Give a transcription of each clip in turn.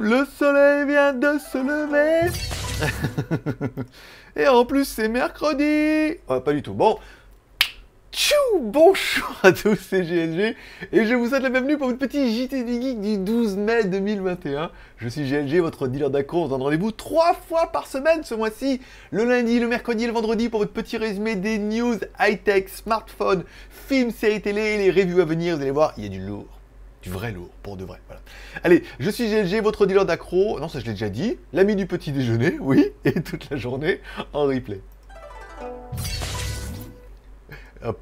le soleil vient de se lever. Et en plus, c'est mercredi. Ouais, pas du tout. Bon. Tchou Bonjour à tous, c'est GLG et je vous souhaite la bienvenue pour votre petit JT du Geek du 12 mai 2021. Je suis GLG, votre dealer d'accro. On se donne rendez-vous trois fois par semaine ce mois-ci, le lundi, le mercredi et le vendredi pour votre petit résumé des news high-tech, smartphones, films, séries télé et les reviews à venir. Vous allez voir, il y a du lourd. Du vrai lourd, pour de vrai. Allez, je suis GLG, votre dealer d'accro. Non, ça je l'ai déjà dit. L'ami du petit déjeuner, oui, et toute la journée en replay.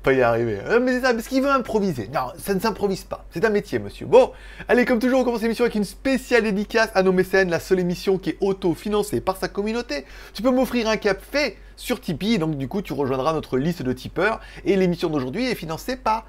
Pas y arriver. Euh, mais c'est ça, parce qu'il veut improviser. Non, ça ne s'improvise pas. C'est un métier, monsieur. Bon, allez, comme toujours, on commence l'émission avec une spéciale dédicace à nos mécènes, la seule émission qui est auto-financée par sa communauté. Tu peux m'offrir un café sur Tipeee, donc du coup, tu rejoindras notre liste de tipeurs. Et l'émission d'aujourd'hui est financée par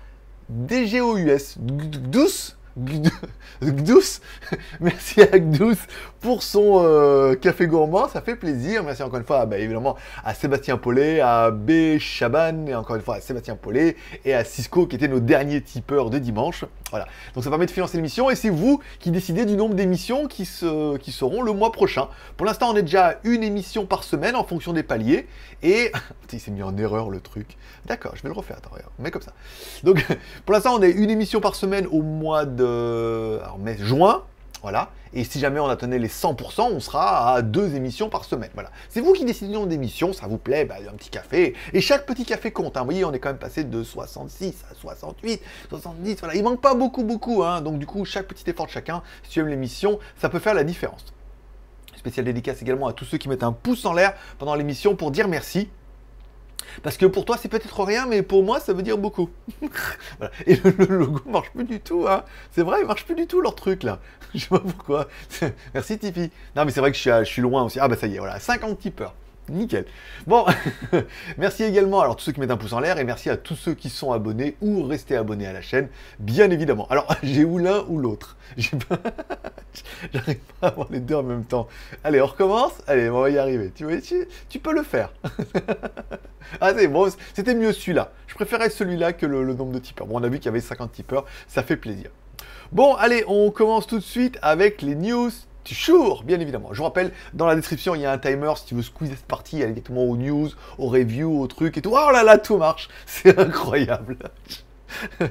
DGOUS. Douce Gdous, merci à Gdous pour son euh, café gourmand, ça fait plaisir. Merci encore une fois, bah, évidemment, à Sébastien Paulet, à B. Chaban, et encore une fois à Sébastien Paulet et à Cisco qui étaient nos derniers tipeurs de dimanche. Voilà, donc ça permet de financer l'émission et c'est vous qui décidez du nombre d'émissions qui, se, qui seront le mois prochain. Pour l'instant, on est déjà à une émission par semaine en fonction des paliers et. Il s'est mis en erreur le truc. D'accord, je vais le refaire, attends, mais comme ça. Donc, pour l'instant, on est une émission par semaine au mois de alors, mai, juin, voilà. Et si jamais on atteignait les 100%, on sera à deux émissions par semaine. Voilà. C'est vous qui décidez du d'émissions, ça vous plaît, bah, un petit café. Et chaque petit café compte. Hein. Vous voyez, on est quand même passé de 66 à 68, 70. Voilà, il manque pas beaucoup, beaucoup. Hein. Donc du coup, chaque petit effort de chacun, si tu aimes l'émission, ça peut faire la différence. Spécial dédicace également à tous ceux qui mettent un pouce en l'air pendant l'émission pour dire merci. Parce que pour toi, c'est peut-être rien, mais pour moi, ça veut dire beaucoup. Et le, logo marche plus du tout, hein. C'est vrai, il marche plus du tout leur truc là. Je sais pas pourquoi. Merci Tipeee. Non, mais c'est vrai que je suis, je suis, loin aussi. Ah bah ça y est, voilà, 50 tipeurs. Nickel. Bon, merci également à tous ceux qui mettent un pouce en l'air et merci à tous ceux qui sont abonnés ou restés abonnés à la chaîne, bien évidemment. Alors, j'ai ou l'un ou l'autre? J'arrive pas à avoir les deux en même temps. Allez, on recommence? Allez, on va y arriver. Tu, tu, peux le faire. ah, c'est bon, c'était mieux celui-là. Je préférais celui-là que le, le nombre de tipeurs. Bon, on a vu qu'il y avait 50 tipeurs, ça fait plaisir. Bon, allez, on commence tout de suite avec les news bien évidemment. Je vous rappelle, dans la description, il y a un timer. Si tu veux squeeze cette partie, aller directement aux news, aux reviews, aux trucs et tout. Oh là là, tout marche. C'est incroyable.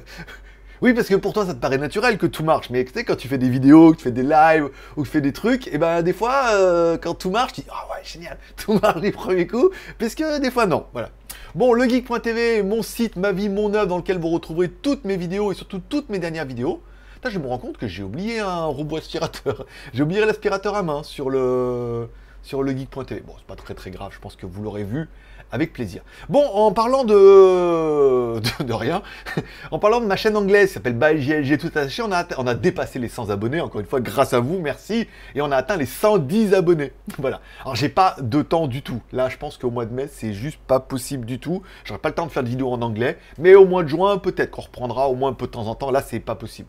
Oui, parce que pour toi, ça te paraît naturel que tout marche. Mais tu sais, quand tu fais des vidéos, que tu fais des lives ou que tu fais des trucs, et ben des fois, euh, quand tout marche, tu dis Ah ouais, génial, tout marche les premiers coups. Parce que des fois, non. Voilà. Bon, legeek.tv, mon site, ma vie, mon œuvre, dans lequel vous retrouverez toutes mes vidéos et surtout toutes mes dernières vidéos je me rends compte que j'ai oublié un robot aspirateur. j'ai oublié l'aspirateur à main sur le, sur le geek.tv. Bon, c'est pas très très grave, je pense que vous l'aurez vu avec plaisir. Bon, en parlant de, de, rien, en parlant de ma chaîne anglaise qui s'appelle ByGLG tout attaché, on a, on a dépassé les 100 abonnés, encore une fois, grâce à vous, merci, et on a atteint les 110 abonnés. Voilà. Alors, j'ai pas de temps du tout. Là, je pense qu'au mois de mai, c'est juste pas possible du tout. J'aurai pas le temps de faire de vidéos en anglais, mais au mois de juin, peut-être qu'on reprendra au moins un peu de temps en temps. Là, c'est pas possible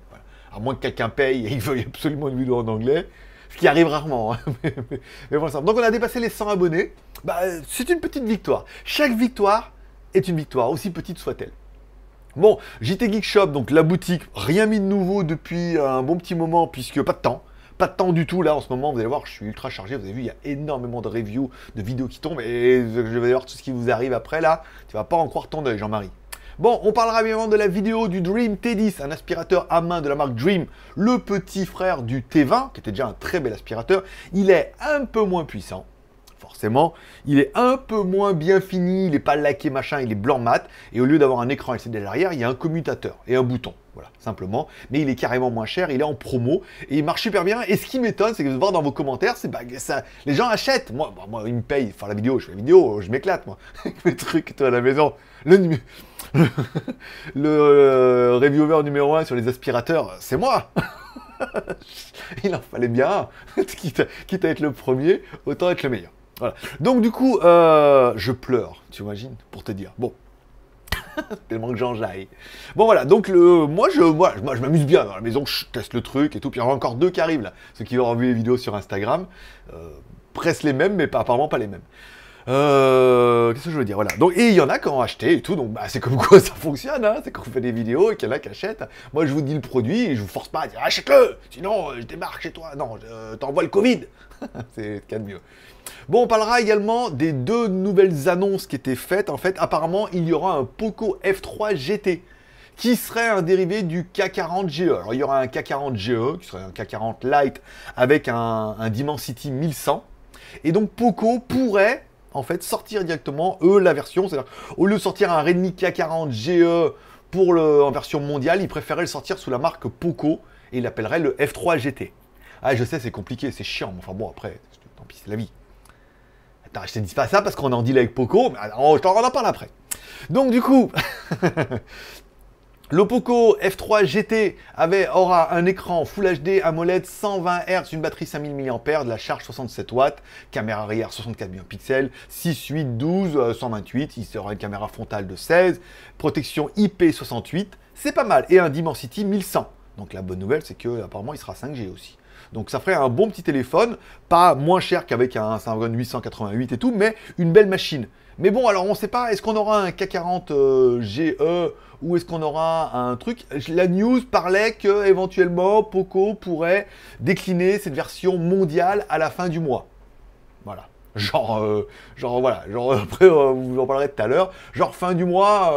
à moins que quelqu'un paye et il veuille absolument une vidéo en anglais, ce qui arrive rarement. Hein. mais, voilà. Donc on a dépassé les 100 abonnés. Bah, c'est une petite victoire. Chaque victoire est une victoire, aussi petite soit-elle. Bon, JT Geek Shop, donc la boutique, rien mis de nouveau depuis un bon petit moment, puisque pas de temps. Pas de temps du tout là en ce moment, vous allez voir, je suis ultra chargé, vous avez vu, il y a énormément de reviews, de vidéos qui tombent, et je vais voir tout ce qui vous arrive après là, tu vas pas en croire ton œil, Jean-Marie. Bon, on parlera bien de la vidéo du Dream T10, un aspirateur à main de la marque Dream, le petit frère du T20, qui était déjà un très bel aspirateur. Il est un peu moins puissant, forcément. Il est un peu moins bien fini, il n'est pas laqué machin, il est blanc mat. Et au lieu d'avoir un écran LCD à l'arrière, il y a un commutateur et un bouton. Voilà, simplement. Mais il est carrément moins cher, il est en promo et il marche super bien. Et ce qui m'étonne, c'est que de voir dans vos commentaires, c'est bah, ça, les gens achètent. Moi, bah, moi, ils me payent faire la vidéo, je fais la vidéo, je m'éclate, moi, mes trucs, toi, à la maison. Le, euh, reviewer numéro 1 sur les aspirateurs, c'est moi Il en fallait bien quitte, à être le premier, autant être le meilleur. Voilà. Donc du coup, euh, je pleure, tu imagines, pour te dire. Bon, tellement que j'en jaille. Bon voilà, donc le, moi je, moi, je m'amuse bien dans la maison, je teste le truc et tout, puis il y en a encore deux qui arrivent là, ceux qui auront vu les vidéos sur Instagram, euh, presque les mêmes, mais pas, apparemment pas les mêmes. Euh, Qu'est-ce que je veux dire? Voilà. Donc, et il y en a qui ont acheté et tout. Donc, bah, c'est comme quoi ça fonctionne. Hein, c'est qu'on fait des vidéos et qu'il y en a qui achètent. Moi, je vous dis le produit et je vous force pas à dire achète-le Sinon, euh, je débarque chez toi. Non, euh, t'envoies le Covid. c'est ce de mieux. Bon, on parlera également des deux nouvelles annonces qui étaient faites. En fait, apparemment, il y aura un Poco F3 GT qui serait un dérivé du K40 GE. Alors, il y aura un K40 GE, qui serait un K40 Lite avec un, Dimensity 1100. Et donc, Poco pourrait, en fait, sortir directement, eux, la version. C'est-à-dire, au lieu de sortir un Redmi K40 GE pour en version mondiale, ils préféraient le sortir sous la marque Poco et il l'appellerait le F3 GT. Ah, je sais, c'est compliqué, c'est chiant, mais enfin bon, après, tant pis, c'est la vie. Attends, je te dis pas ça parce qu'on en deal avec Poco, mais je t'en en parle après. Donc du coup, le Poco F3 GT avait, aura un écran Full HD AMOLED 120 Hz, une batterie 5000 mAh, de la charge 67 watts, caméra arrière 64 millions de pixels, 6, 8, 12, 128, il sera une caméra frontale de 16, protection IP68, c'est pas mal, et un Dimensity 1100. Donc la bonne nouvelle, c'est que apparemment il sera 5G aussi. Donc ça ferait un bon petit téléphone, pas moins cher qu'avec un Snapdragon 888 et tout, mais une belle machine. Mais bon, alors on ne sait pas, est-ce qu'on aura un K40 euh, GE ou est-ce qu'on aura un truc? La news parlait que éventuellement Poco pourrait décliner cette version mondiale à la fin du mois. Voilà. Genre, euh, genre voilà, genre après euh, vous en parlerez tout à l'heure. Genre fin du mois,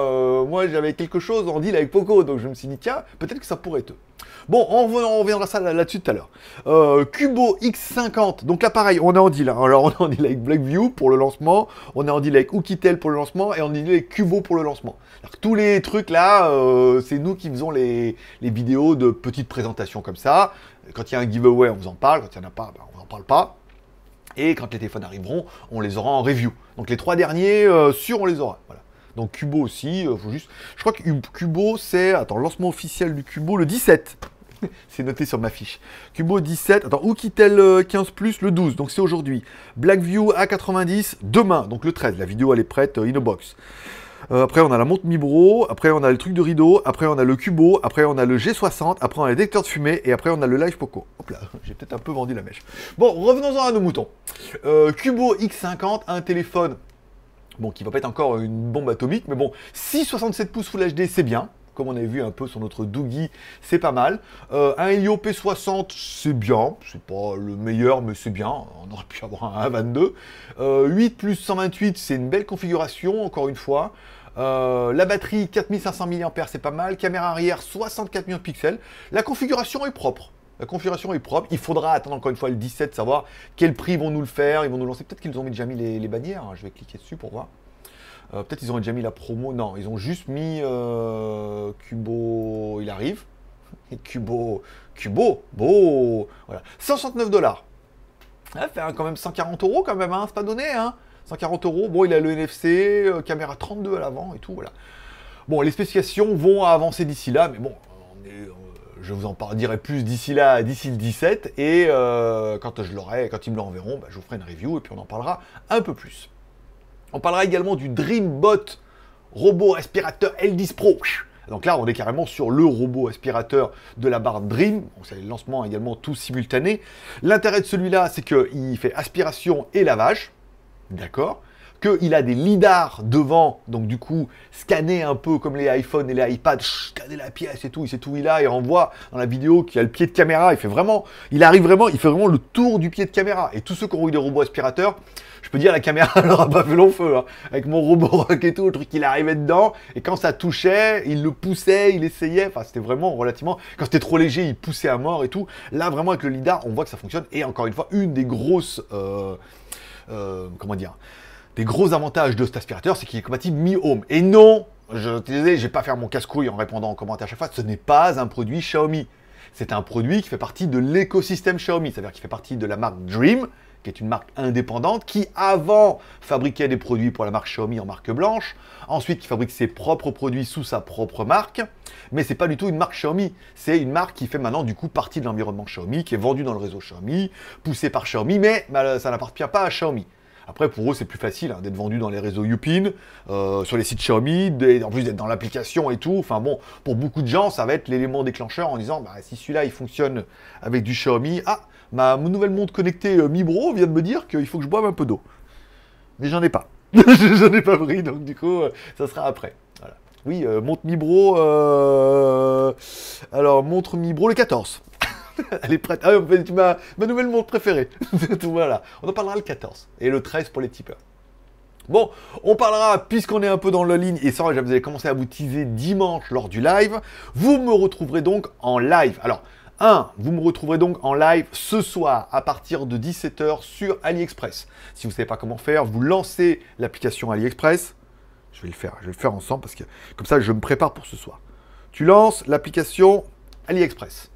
moi j'avais quelque chose en deal avec Poco, donc je me suis dit tiens, peut-être que ça pourrait être. Bon, on, reviendra ça là-dessus tout à l'heure. Euh, Cubo X50, donc là pareil, on est en deal. Hein. Alors on est en deal avec Blackview pour le lancement, on est en deal avec Oukitel pour le lancement, et on est en deal avec Cubo pour le lancement. Alors, tous les trucs là, euh, c'est nous qui faisons les, vidéos de petites présentations comme ça. Quand il y a un giveaway, on vous en parle, quand il n'y en a pas, ben, on n'en parle pas. Et quand les téléphones arriveront, on les aura en review. Donc les trois derniers, euh, sûr, on les aura. Voilà. Donc Cubo aussi, faut juste... Je crois que Cubo, c'est... Attends, lancement officiel du Cubo, le 17. c'est noté sur ma fiche. Cubo 17, attends, Oukitel 15 Plus le 12, donc c'est aujourd'hui. Blackview A90 demain, donc le 13, la vidéo elle est prête, euh, Innobox. Euh, après, on a la montre Mibro, après, on a le truc de rideau, après, on a le Cubo, après, on a le G60, après, on a le détecteur de fumée, et après, on a le Live Poco. Hop là, j'ai peut-être un peu vendu la mèche. Bon, revenons-en à nos moutons. Euh, Cubo X50, un téléphone, bon, qui va pas être encore une bombe atomique, mais bon, 6,67 pouces Full HD, c'est bien comme on avait vu un peu sur notre Doogie, c'est pas mal. Euh, un Helio P60, c'est bien, c'est pas le meilleur, mais c'est bien, on aurait pu avoir un 22. 8 plus 128, c'est une belle configuration, encore une fois. Euh, la batterie 4500 mAh, c'est pas mal. Caméra arrière 64 millions de pixels. La configuration est propre. La configuration est propre. Il faudra attendre encore une fois le 17, savoir quel prix vont nous le faire. Ils vont nous lancer. Peut-être qu'ils ont déjà mis les, les bannières. Hein. Je vais cliquer dessus pour voir. Euh, peut-être ils ont déjà mis la promo. Non, ils ont juste mis euh, Cubo, il arrive. Cubo, Cubo, beau. Voilà. 169 dollars. Ça fait quand même 140 euros quand même, hein, c'est pas donné. Hein. 140 euros. Bon, il a le NFC, euh, caméra 32 à l'avant et tout, voilà. Bon, les spécifications vont avancer d'ici là, mais bon, je vous en dirai plus d'ici là, d'ici le 17, et quand je l'aurai, quand ils me l'enverront, bah, je vous ferai une review et puis on en parlera un peu plus. On parlera également du Dreambot robot aspirateur L10 Pro. Donc là, on est carrément sur le robot aspirateur de la barre Dream. c'est le lancement également tout simultané. L'intérêt de celui-là, c'est qu'il fait aspiration et lavage. D'accord? Qu'il a des lidars devant, donc du coup, scanner un peu comme les iPhones et les iPads, scanner la pièce et tout, il sait tout il a, et on voit dans la vidéo qu'il a le pied de caméra, il fait vraiment, il arrive vraiment, il fait vraiment le tour du pied de caméra. Et tous ceux qui ont eu des robots aspirateurs, je peux dire, la caméra leur a pas fait long feu. Hein. Avec mon robot rock et tout, le truc, il arrivait dedans. Et quand ça touchait, il le poussait, il essayait. Enfin, c'était vraiment relativement. Quand c'était trop léger, il poussait à mort et tout. Là, vraiment, avec le LIDAR, on voit que ça fonctionne. Et encore une fois, une des grosses. Euh, euh, comment dire Des gros avantages de cet aspirateur, c'est qu'il est compatible Mi Home. Et non, je disais, je vais pas faire mon casse-couille en répondant aux commentaires à chaque fois. Ce n'est pas un produit Xiaomi. C'est un produit qui fait partie de l'écosystème Xiaomi. C'est-à-dire qu'il fait partie de la marque Dream qui est une marque indépendante, qui avant fabriquait des produits pour la marque Xiaomi en marque blanche, ensuite qui fabrique ses propres produits sous sa propre marque, mais c'est pas du tout une marque Xiaomi, c'est une marque qui fait maintenant du coup partie de l'environnement Xiaomi, qui est vendue dans le réseau Xiaomi, poussée par Xiaomi, mais ça n'appartient pas à Xiaomi. Après, pour eux, c'est plus facile hein, d'être vendu dans les réseaux Yupin, euh, sur les sites Xiaomi, en plus d'être dans l'application et tout. Enfin bon, pour beaucoup de gens, ça va être l'élément déclencheur en disant, bah, si celui-là, il fonctionne avec du Xiaomi, ah, Ma nouvelle montre connectée euh, Mibro vient de me dire qu'il faut que je boive un peu d'eau. mais j'en ai pas. j'en ai pas pris, donc du coup, euh, ça sera après. Oui, montre Mibro. Alors, montre Mibro le 14. Elle est prête. Ah, ma nouvelle montre préférée. voilà. On en parlera le 14. Et le 13 pour les tipeurs. Bon, on parlera, puisqu'on est un peu dans la ligne, et ça, vous allez commencer à vous teaser dimanche lors du live. Vous me retrouverez donc en live. Alors, 1. Vous me retrouverez donc en live ce soir à partir de 17h sur AliExpress. Si vous ne savez pas comment faire, vous lancez l'application AliExpress. Je vais le faire, je vais le faire ensemble parce que comme ça je me prépare pour ce soir. Tu lances l'application AliExpress.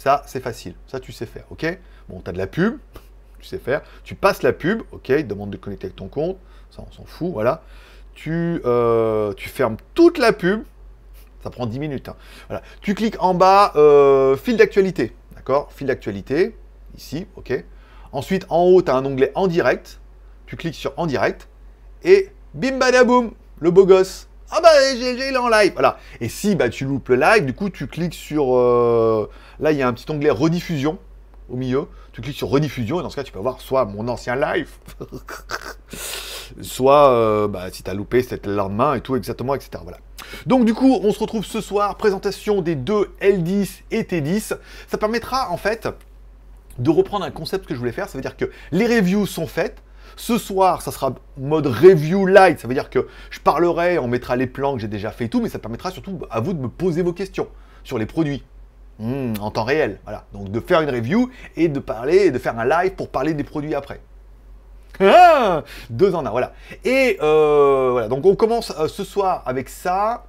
Ça, c'est facile. Ça, tu sais faire, ok? Bon, tu as de la pub, tu sais faire. Tu passes la pub, ok? Il demande de connecter avec ton compte. Ça, on s'en fout, voilà. Tu, euh, tu fermes toute la pub. Ça prend 10 minutes. Hein. Tu cliques en bas, euh, fil d'actualité. D'accord? Fil d'actualité. Ici, ok? Ensuite, en haut, tu as un onglet en direct. Tu cliques sur en direct. Et bim badaboum, le beau gosse. Ah bah j'ai il est en live, voilà. Et si bah tu loupes le live, du coup tu cliques sur euh, là il y a un petit onglet rediffusion au milieu. Tu cliques sur rediffusion et dans ce cas tu peux voir soit mon ancien live, soit euh, bah, si tu as loupé c'était le lendemain et tout exactement etc. Voilà. Donc du coup on se retrouve ce soir présentation des deux L10 et T10. Ça permettra en fait de reprendre un concept que je voulais faire. Ça veut dire que les reviews sont faites ce soir, ça sera mode review light, ça veut dire que je parlerai, on mettra les plans que j'ai déjà fait et tout, mais ça permettra surtout à vous de me poser vos questions sur les produits. Hmm, en temps réel, voilà. Donc de faire une review et de parler, de faire un live pour parler des produits après. Deux en un, voilà. Et euh, voilà, donc on commence euh, ce soir avec ça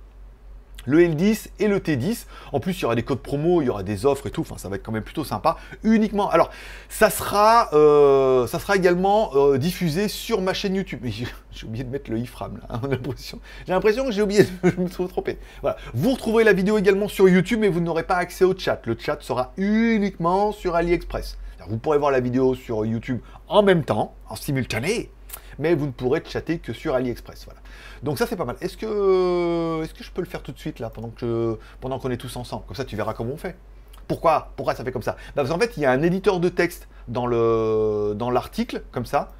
le L10 et le T10. En plus, il y aura des codes promo, il y aura des offres et tout. Enfin, ça va être quand même plutôt sympa. Uniquement. Alors, ça sera, euh, ça sera également euh, diffusé sur ma chaîne YouTube. J'ai oublié de mettre le iframe là. Hein, j'ai l'impression que j'ai oublié. je me suis trompé. Voilà. Vous retrouverez la vidéo également sur YouTube, mais vous n'aurez pas accès au chat. Le chat sera uniquement sur AliExpress. vous pourrez voir la vidéo sur YouTube en même temps, en simultané, mais vous ne pourrez chatter que sur AliExpress. Voilà. Donc ça c'est pas mal. Est-ce que, est que je peux le faire tout de suite là, pendant que pendant qu'on est tous ensemble? Comme ça tu verras comment on fait. Pourquoi Pourquoi ça fait comme ça? Bah, Parce qu'en fait il y a un éditeur de texte dans le dans l'article comme ça,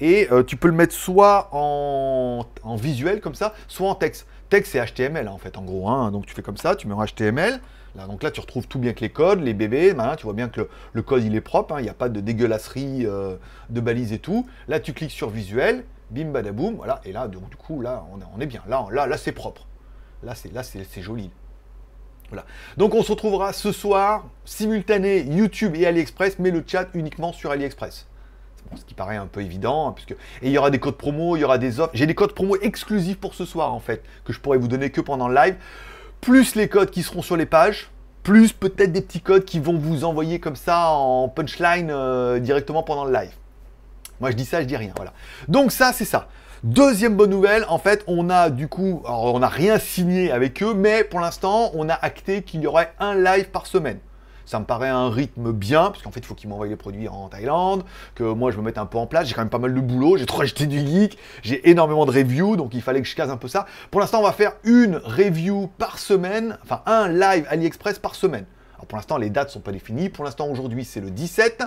et euh, tu peux le mettre soit en, visuel comme ça, soit en texte. Texte c'est HTML en fait en gros. Hein. Donc tu fais comme ça, tu mets en HTML. Là, donc là, tu retrouves tout bien que les codes, les bébés, tu vois bien que le, code il est propre, hein. il n'y a pas de dégueulasserie euh, de balises et tout. Là, tu cliques sur visuel, bim badaboum, voilà, et là, du coup, là, on, est bien. Là, là, là c'est propre. Là, c'est là, c'est joli. Voilà. Donc, on se retrouvera ce soir, simultané YouTube et AliExpress, mais le chat uniquement sur AliExpress. ce qui paraît un peu évident, hein, puisque et il y aura des codes promo, il y aura des offres. J'ai des codes promo exclusifs pour ce soir, en fait, que je pourrais vous donner que pendant le live, plus les codes qui seront sur les pages, plus peut-être des petits codes qui vont vous envoyer comme ça en punchline euh, directement pendant le live. Moi, je dis ça, je dis rien. Voilà. Donc ça, c'est ça. Deuxième bonne nouvelle, en fait, on a du coup, on n'a rien signé avec eux, mais pour l'instant, on a acté qu'il y aurait un live par semaine. Ça me paraît un rythme bien, parce qu'en fait, il faut qu'ils m'envoient les produits en Thaïlande, que moi, je me mette un peu en place. J'ai quand même pas mal de boulot, j'ai trop acheté du geek, j'ai énormément de reviews, donc il fallait que je case un peu ça. Pour l'instant, on va faire une review par semaine, enfin un live AliExpress par semaine. Alors pour l'instant, les dates sont pas définies. Pour l'instant, aujourd'hui, c'est le 17,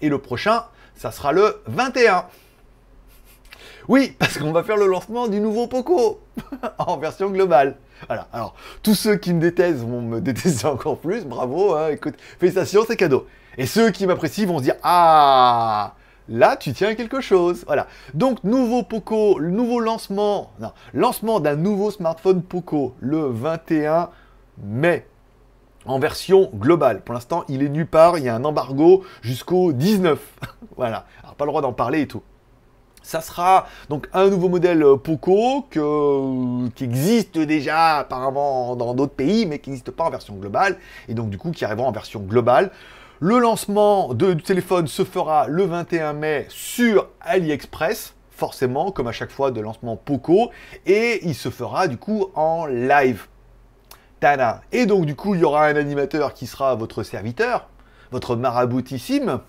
et le prochain, ça sera le 21. Oui, parce qu'on va faire le lancement du nouveau Poco en version globale. Voilà, alors tous ceux qui me détestent vont me détester encore plus, bravo, hein, écoute, félicitations, c'est cadeau. Et ceux qui m'apprécient vont se dire Ah Là, tu tiens quelque chose. Voilà. Donc, nouveau Poco, nouveau lancement, non, lancement d'un nouveau smartphone Poco le 21 mai en version globale. Pour l'instant, il est nulle part, il y a un embargo jusqu'au 19. voilà, alors pas le droit d'en parler et tout. Ça sera donc un nouveau modèle euh, Poco qui existe déjà apparemment dans d'autres pays, mais qui n'existe pas en version globale, et donc du coup qui arrivera en version globale. Le lancement du téléphone se fera le 21 mai sur AliExpress, forcément, comme à chaque fois de lancement Poco, et il se fera du coup en live. Et donc du coup, il y aura un animateur qui sera votre serviteur, votre maraboutissime,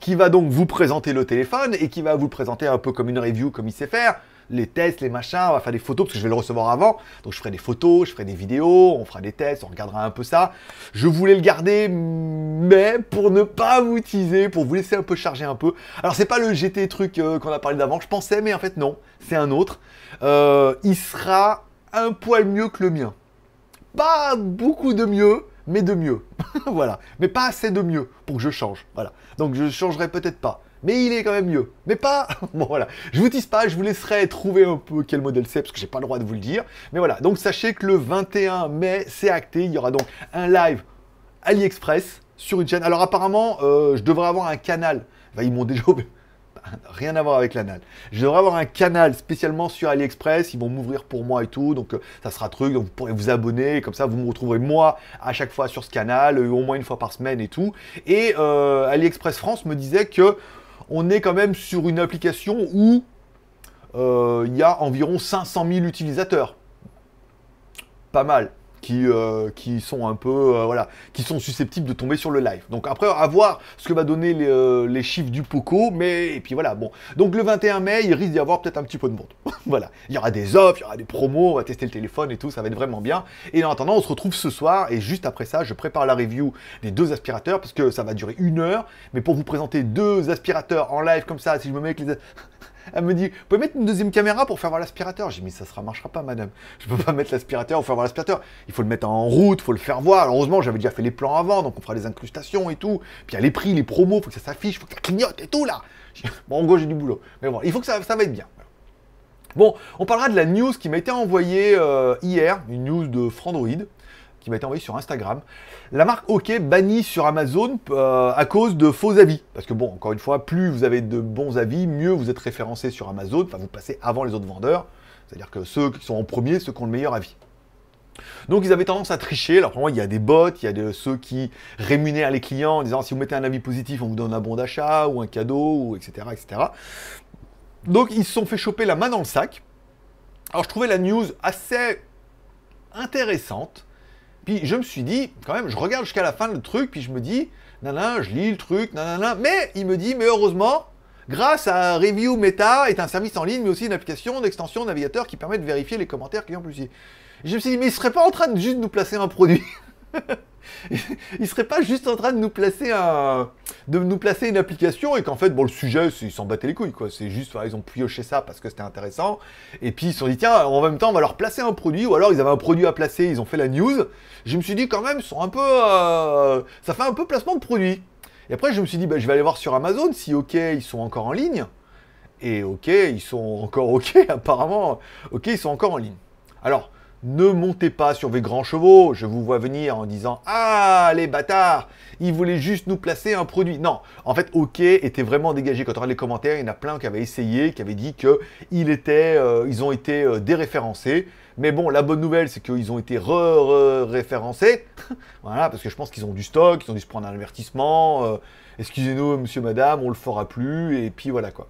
qui va donc vous présenter le téléphone et qui va vous présenter un peu comme une review, comme il sait faire. les tests, les machins, on va faire des photos, parce que je vais le recevoir avant. Donc je ferai des photos, je ferai des vidéos, on fera des tests, on regardera un peu ça. Je voulais le garder, mais pour ne pas vous teaser, pour vous laisser un peu charger un peu. Alors c'est pas le GT truc euh, qu'on a parlé d'avant, je pensais, mais en fait non, c'est un autre. Euh, il sera un poil mieux que le mien. Pas beaucoup de mieux, mais de mieux. voilà. Mais pas assez de mieux pour que je change. Voilà. Donc je changerai peut-être pas. Mais il est quand même mieux. Mais pas. bon voilà. Je vous dis pas, je vous laisserai trouver un peu quel modèle c'est, parce que j'ai pas le droit de vous le dire. Mais voilà. Donc sachez que le 21 mai, c'est acté. Il y aura donc un live AliExpress sur une chaîne. Alors apparemment, euh, je devrais avoir un canal. ils m'ont déjà rien à voir avec l'anal. Je devrais avoir un canal spécialement sur AliExpress, ils vont m'ouvrir pour moi et tout, donc euh, ça sera truc, donc vous pourrez vous abonner, comme ça vous me retrouverez moi à chaque fois sur ce canal, euh, au moins une fois par semaine et tout. Et euh, AliExpress France me disait que on est quand même sur une application où il y a environ 500 000 utilisateurs. Pas mal qui, euh, qui sont un peu, euh, voilà, qui sont susceptibles de tomber sur le live. Donc après, à voir ce que va donner les, euh, les, chiffres du Poco, mais, et puis voilà, bon. Donc le 21 mai, il risque d'y avoir peut-être un petit peu de monde. voilà. Il y aura des offres, il y aura des promos, on va tester le téléphone et tout, ça va être vraiment bien. Et en attendant, on se retrouve ce soir, et juste après ça, je prépare la review des deux aspirateurs, parce que ça va durer une heure, mais pour vous présenter deux aspirateurs en live comme ça, si je me mets avec les... Elle me dit, vous pouvez mettre une deuxième caméra pour faire voir l'aspirateur? J'ai dit, mais ça ne marchera pas, madame. Je ne peux pas mettre l'aspirateur pour faire voir l'aspirateur. Il faut le mettre en route, il faut le faire voir. heureusement, j'avais déjà fait les plans avant, donc on fera les incrustations et tout. Puis il y a les prix, les promos, il faut que ça s'affiche, il faut que ça clignote et tout, là. Bon, en gros, j'ai du boulot. Mais bon, il faut que ça, ça va être bien. Bon, on parlera de la news qui m'a été envoyée euh, hier, une news de Frandroid qui m'a été envoyé sur Instagram. La marque OK bannie sur Amazon euh, à cause de faux avis. Parce que bon, encore une fois, plus vous avez de bons avis, mieux vous êtes référencé sur Amazon. Enfin, vous passez avant les autres vendeurs. C'est-à-dire que ceux qui sont en premier, ceux qui ont le meilleur avis. Donc ils avaient tendance à tricher. Alors pour il y a des bots, il y a ceux qui rémunèrent les clients en disant si vous mettez un avis positif, on vous donne un bon d'achat ou un cadeau, ou etc., etc. Donc ils se sont fait choper la main dans le sac. Alors je trouvais la news assez intéressante. Puis je me suis dit, quand même, je regarde jusqu'à la fin le truc, puis je me dis, nanana, je lis le truc, nanana, mais il me dit, mais heureusement, grâce à Review Meta est un service en ligne, mais aussi une application d'extension navigateur qui permet de vérifier les commentaires clients plus. Je me suis dit, mais il serait pas en train de juste nous placer un produit? il serait pas juste en train de nous placer un, de nous placer une application et qu'en fait, bon, le sujet, ils s'en battaient les couilles, quoi. C'est juste, ils ont pioché ça parce que c'était intéressant. Et puis ils se sont dit, tiens, en même temps, on va leur placer un produit. Ou alors ils avaient un produit à placer, ils ont fait la news. Je me suis dit, quand même, ils sont un peu, euh, ça fait un peu placement de produit. Et après, je me suis dit, bah, je vais aller voir sur Amazon si, ok, ils sont encore en ligne. Et ok, ils sont encore ok, apparemment. Ok, ils sont encore en ligne. Alors, ne montez pas sur vos grands chevaux, je vous vois venir en disant Ah, les bâtards, ils voulaient juste nous placer un produit. Non, en fait, OK était vraiment dégagé. Quand on regarde les commentaires, il y en a plein qui avaient essayé, qui avaient dit qu'ils étaient, euh, ils ont été euh, déréférencés. Mais bon, la bonne nouvelle, c'est qu'ils ont été re-référencés. voilà, parce que je pense qu'ils ont du stock, ils ont dû se prendre un avertissement. Euh, excusez-nous, monsieur, madame, on le fera plus. Et puis voilà quoi.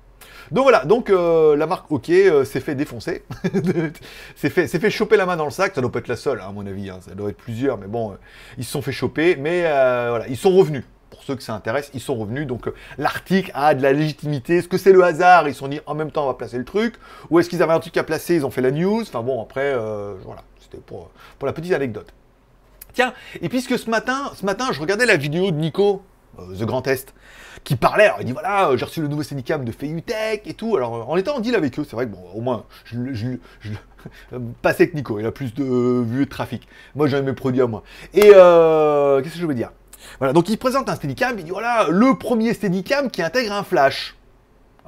Donc voilà, donc euh, la marque OK euh, s'est fait défoncer, s'est fait, fait choper la main dans le sac, ça doit pas être la seule hein, à mon avis, hein. ça doit être plusieurs, mais bon, euh, ils se sont fait choper, mais voilà, ils sont revenus. Pour ceux que ça intéresse, ils sont revenus, donc l'article a de la légitimité. Est-ce que c'est le hasard? Ils se sont dit en même temps on va placer le truc, ou est-ce qu'ils avaient un truc à placer? Ils ont fait la news. Enfin bon, après, voilà, c'était pour, pour la petite anecdote. Tiens, et puisque ce matin, ce matin, je regardais la vidéo de Nico, The Grand Est, qui parlait, alors il dit voilà, j'ai reçu le nouveau Steadicam de Feutech et tout. Alors en étant en deal avec eux, c'est vrai que bon, au moins, je, je, avec Nico, il a plus de vues de trafic. Moi j'ai mes produits à moi. Et euh, qu'est-ce que je veux dire? Voilà, donc il présente un Steadicam, il dit voilà, le premier Steadicam qui intègre un flash.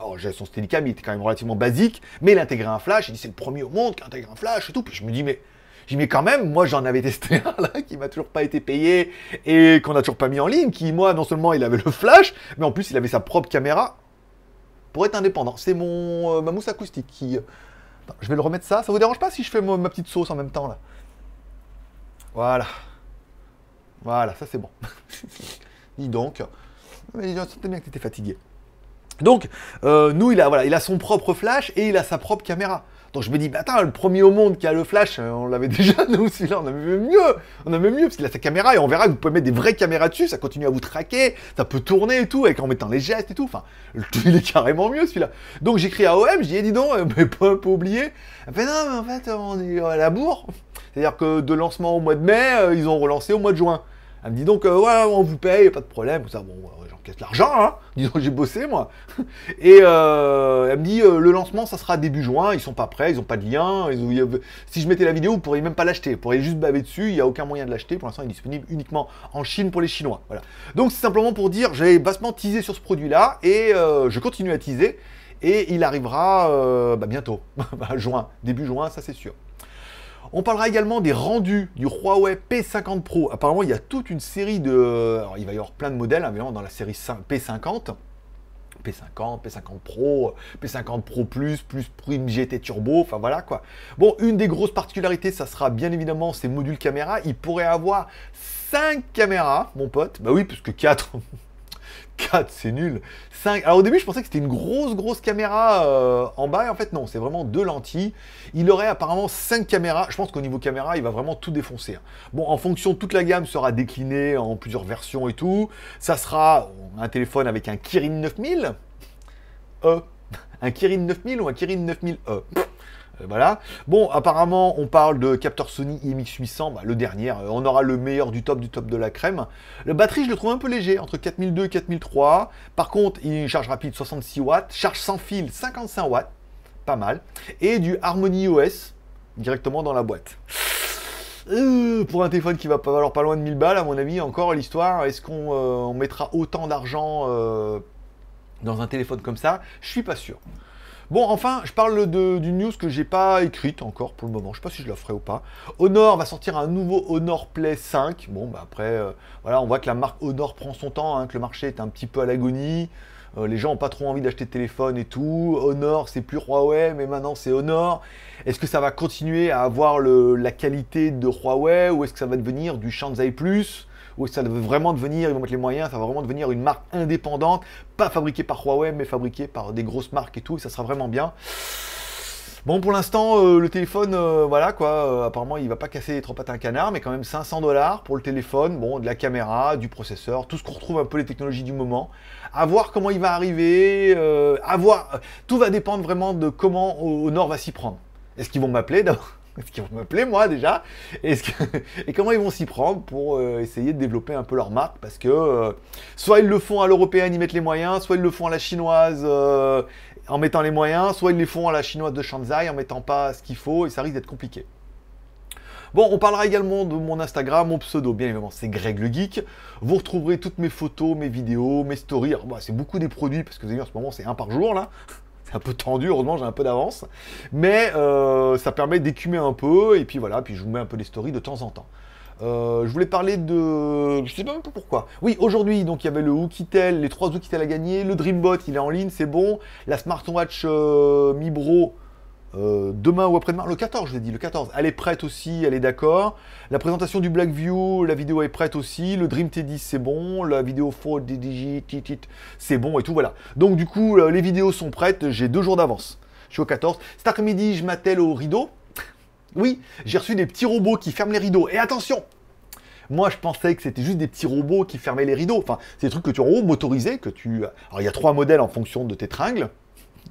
Alors, j'ai son Steadicam, il était quand même relativement basique, mais il intégrait un flash, il dit c'est le premier au monde qui intègre un flash et tout. Puis je me dis, mais j'ai mais quand même, moi j'en avais testé un là qui m'a toujours pas été payé et qu'on a toujours pas mis en ligne, qui moi non seulement il avait le flash, mais en plus il avait sa propre caméra pour être indépendant. C'est mon euh, ma mousse acoustique qui. Euh, je vais le remettre ça. Ça vous dérange pas si je fais ma, petite sauce en même temps là? Voilà. Voilà, ça c'est bon. Dis donc. Mais sentais bien que tu étais fatigué. Donc, euh, nous, il a, voilà, il a son propre flash et il a sa propre caméra. Donc je me dis, bah attends, le premier au monde qui a le flash, euh, on l'avait déjà, nous aussi, là, on avait mieux. On avait mieux, parce qu'il a sa caméra, et on verra que vous pouvez mettre des vraies caméras dessus, ça continue à vous traquer, ça peut tourner et tout, avec en mettant les gestes et tout. Enfin, il est carrément mieux, celui-là. Donc j'écris à OM, je dis, eh, dis donc, euh, mais pas, pas oublier. Elle fait, non, mais en fait, on est à la bourre. C'est-à-dire que de lancement au mois de mai, euh, ils ont relancé au mois de juin. Elle me dit donc, ouais, on vous paye, pas de problème. Ça, bon, de l'argent, hein Disons, j'ai bossé, moi. Et euh, elle me dit, euh, le lancement, ça sera début juin, ils sont pas prêts, ils ont pas de lien. si je mettais la vidéo, vous pourriez même pas l'acheter. Vous pourriez juste baver dessus, il n'y a aucun moyen de l'acheter. Pour l'instant, il est disponible uniquement en Chine pour les Chinois. Voilà. Donc, c'est simplement pour dire, j'ai bassement teasé sur ce produit-là, et euh, je continue à teaser, et il arrivera bah, bientôt, bah, juin, début juin, ça c'est sûr. On parlera également des rendus du Huawei P50 Pro. Apparemment, il y a toute une série de... Alors, il va y avoir plein de modèles, évidemment, dans la série P50. P50, P50 Pro, P50 Pro Plus, plus Prime GT Turbo, enfin voilà quoi. Bon, une des grosses particularités, ça sera bien évidemment ces modules caméra. Il pourrait avoir 5 caméras, mon pote. Bah oui, puisque 4, 4, c'est nul. 5. Alors au début, je pensais que c'était une grosse, grosse caméra euh, en bas. Et en fait, non, c'est vraiment deux lentilles. Il aurait apparemment 5 caméras. Je pense qu'au niveau caméra, il va vraiment tout défoncer. Hein. Bon, en fonction, toute la gamme sera déclinée en plusieurs versions et tout. Ça sera un téléphone avec un Kirin 9000. E. Un Kirin 9000 ou un Kirin 9000E euh, voilà. Bon, apparemment, on parle de capteur Sony IMX800, bah, le dernier. Euh, on aura le meilleur du top du top de la crème. La batterie, je le trouve un peu léger, entre 4002 et 4003. Par contre, il une charge rapide 66 watts, charge sans fil 55 watts, pas mal. Et du Harmony OS directement dans la boîte. Euh, pour un téléphone qui va pas valoir pas loin de 1000 balles, à mon avis, encore l'histoire, est-ce qu'on mettra autant d'argent dans un téléphone comme ça? Je suis pas sûr. Bon, enfin, je parle d'une news que j'ai pas écrite encore pour le moment. Je sais pas si je la ferai ou pas. Honor va sortir un nouveau Honor Play 5. Bon, bah après, euh, voilà, on voit que la marque Honor prend son temps, hein, que le marché est un petit peu à l'agonie. Euh, les gens n'ont pas trop envie d'acheter de téléphone et tout. Honor, c'est plus Huawei, mais maintenant c'est Honor. Est-ce que ça va continuer à avoir la qualité de Huawei ou est-ce que ça va devenir du Shanzai Plus? Où ça veut vraiment devenir, ils vont mettre les moyens, ça va vraiment devenir une marque indépendante, pas fabriquée par Huawei, mais fabriquée par des grosses marques et tout, et ça sera vraiment bien. Bon, pour l'instant, euh, le téléphone, euh, voilà quoi, euh, apparemment il va pas casser les trois pattes à un canard, mais quand même 500 dollars pour le téléphone, bon, de la caméra, du processeur, tout ce qu'on retrouve un peu les technologies du moment. À voir comment il va arriver, à voir, tout va dépendre vraiment de comment Honor va s'y prendre. Est-ce qu'ils vont m'appeler d'abord? est-ce qu'ils vont m'appeler moi déjà Et comment ils vont s'y prendre pour euh, essayer de développer un peu leur marque? Parce que euh, soit ils le font à l'européenne, ils mettent les moyens, soit ils le font à la chinoise euh, en mettant les moyens, soit ils les font à la chinoise de Shanzai en mettant pas ce qu'il faut, et ça risque d'être compliqué. Bon, on parlera également de mon Instagram, mon pseudo, bien évidemment, c'est Greg le Geek. Vous retrouverez toutes mes photos, mes vidéos, mes stories. Bah, c'est beaucoup des produits, parce que vous avez vu, en ce moment, c'est un par jour, là un peu tendu, heureusement j'ai un peu d'avance. Mais euh, ça permet d'écumer un peu, et puis voilà, puis je vous mets un peu des stories de temps en temps. Euh, je voulais parler de... Je sais même pas pourquoi. Oui, aujourd'hui, donc il y avait le Oukitel, les trois Oukitel à gagner, le Dreambot, il est en ligne, c'est bon. La smartwatch euh, Mi Bro, euh, demain ou après-demain, le 14, je l'ai dit, le 14. Elle est prête aussi, elle est d'accord. La présentation du Blackview, la vidéo est prête aussi. Le Dream T10, c'est bon. La vidéo 4 DDJ, c'est bon et tout, voilà. Donc, du coup, euh, les vidéos sont prêtes. J'ai deux jours d'avance. Je suis au 14. Cet après-midi, je m'attelle au rideau. Oui, j'ai reçu des petits robots qui ferment les rideaux. Et attention, moi, je pensais que c'était juste des petits robots qui fermaient les rideaux. Enfin, c'est des trucs que tu as motorisés, que tu... Alors, il y a trois modèles en fonction de tes tringles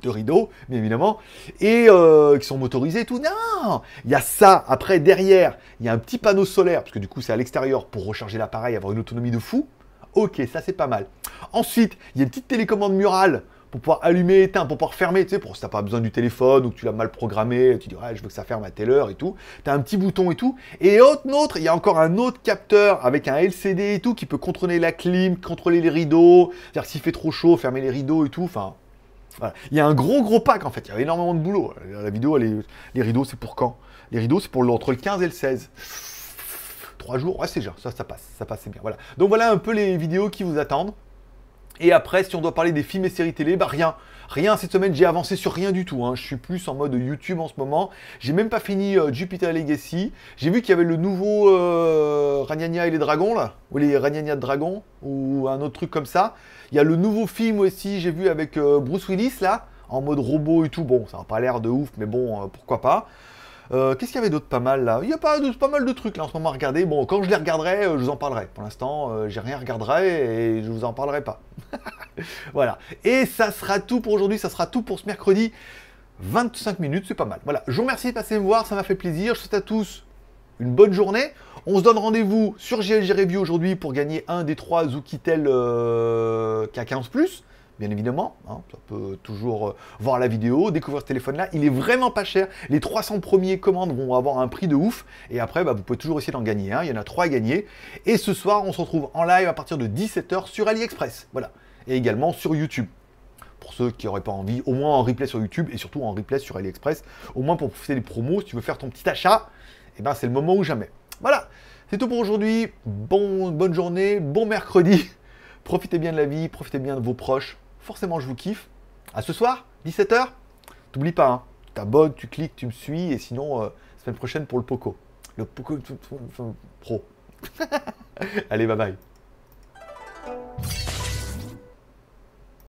de rideaux, bien évidemment, et euh, qui sont motorisés et tout. Non Il y a ça. Après, derrière, il y a un petit panneau solaire, parce que du coup, c'est à l'extérieur pour recharger l'appareil, avoir une autonomie de fou. Ok, ça c'est pas mal. Ensuite, il y a une petite télécommande murale pour pouvoir allumer, éteindre, pour pouvoir fermer, tu sais, pour si t'as pas besoin du téléphone ou que tu l'as mal programmé, tu dis ouais, je veux que ça ferme à telle heure et tout. Tu as un petit bouton et tout. Et autre, autre, il y a encore un autre capteur avec un LCD et tout qui peut contrôler la clim, contrôler les rideaux, c'est-à-dire s'il fait trop chaud, fermer les rideaux et tout. Enfin, il y a un gros gros pack en fait, il y a énormément de boulot. La vidéo, les rideaux, c'est pour quand? Les rideaux, c'est pour entre le 15 et le 16. Trois jours, ouais, c'est déjà, ça, ça passe, ça passe, bien. Voilà. Donc voilà un peu les vidéos qui vous attendent. Et après, si on doit parler des films et séries télé, bah rien. Rien cette semaine, j'ai avancé sur rien du tout. Hein. Je suis plus en mode YouTube en ce moment. J'ai même pas fini euh, Jupiter Legacy. J'ai vu qu'il y avait le nouveau euh, et les dragons là, ou les Ragnagna de dragons, ou un autre truc comme ça. Il y a le nouveau film aussi, j'ai vu avec euh, Bruce Willis là, en mode robot et tout. Bon, ça n'a pas l'air de ouf, mais bon, euh, pourquoi pas. Euh, Qu'est-ce qu'il y avait d'autre pas mal là? Il y a pas, pas mal de trucs là en ce moment à regarder. Bon, quand je les regarderai, euh, je vous en parlerai. Pour l'instant, euh, j'ai rien regardé et je vous en parlerai pas. voilà. Et ça sera tout pour aujourd'hui, ça sera tout pour ce mercredi. 25 minutes, c'est pas mal. Voilà, je vous remercie de passer me voir, ça m'a fait plaisir. Je souhaite à tous une bonne journée. On se donne rendez-vous sur GLG Review aujourd'hui pour gagner un des trois Zukitel euh, K15+, bien évidemment. Hein, ça peut toujours euh, voir la vidéo, découvrir ce téléphone-là. Il est vraiment pas cher. Les 300 premiers commandes vont avoir un prix de ouf. Et après, bah, vous pouvez toujours essayer d'en gagner. Il y en a trois à gagner. Et ce soir, on se retrouve en live à partir de 17h sur AliExpress. Voilà. Et également sur YouTube pour ceux qui n'auraient pas envie, au moins en replay sur YouTube et surtout en replay sur AliExpress, au moins pour profiter des promos, si tu veux faire ton petit achat, eh ben c'est le moment ou jamais. Voilà, c'est tout pour aujourd'hui. Bon, bonne journée, bon mercredi. Profitez bien de la vie, profitez bien de vos proches forcément je vous kiffe. À ce soir, 17h. T'oublies pas, hein, t'abonnes, tu cliques, tu me suis, et sinon, semaine prochaine pour le Poco. Le Poco Pro. Allez, bye bye.